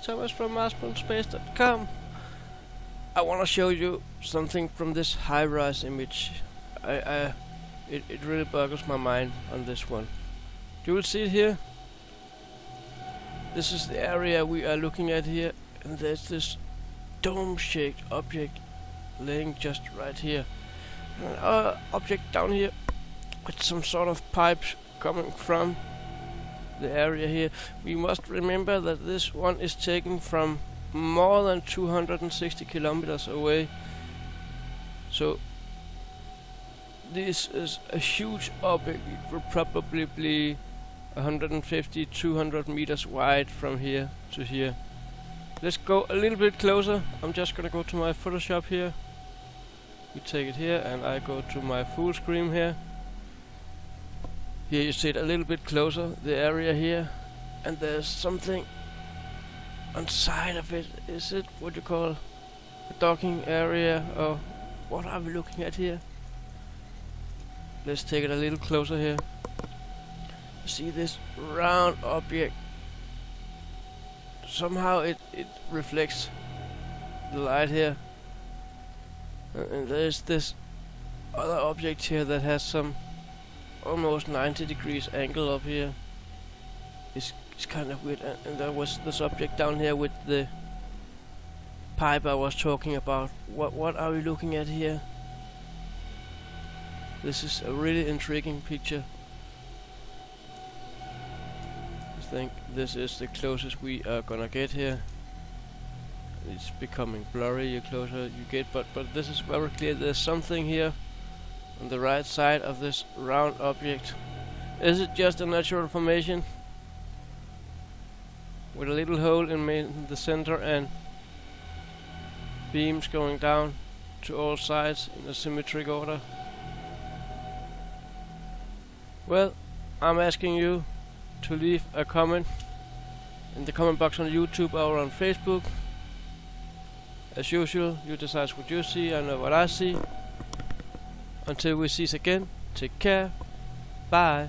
Thomas from MarsPointSpace.com. I want to show you something from this HiRISE image. I, I, it, it really boggles my mind on this one. You will see it here. This is the area we are looking at here, and there's this dome-shaped object laying just right here. And Another uh, object down here with some sort of pipes coming from the area here. We must remember that this one is taken from more than 260 kilometers away. So this is a huge object. It will probably be 150, 200 meters wide from here to here. Let's go a little bit closer. I'm just gonna go to my Photoshop here. We take it here and I go to my full screen here. Here you see it a little bit closer, the area here, and there's something on side of it. Is it what you call a docking area, or what are we looking at here? Let's take it a little closer here. See this round object. Somehow it, it reflects the light here. Uh, and there's this other object here that has some almost 90 degrees angle up here. It's, it's kind of weird. And, and there was the subject down here with the pipe I was talking about. What what are we looking at here? This is a really intriguing picture. I think this is the closest we are gonna get here. It's becoming blurry the closer you get, but but this is very clear. There's something here on the right side of this round object. Is it just a natural formation with a little hole in the center and beams going down to all sides in a symmetric order? Well, I'm asking you to leave a comment in the comment box on YouTube or on Facebook. As usual, you decide what you see, I know what I see. Until we see again, take care. Bye.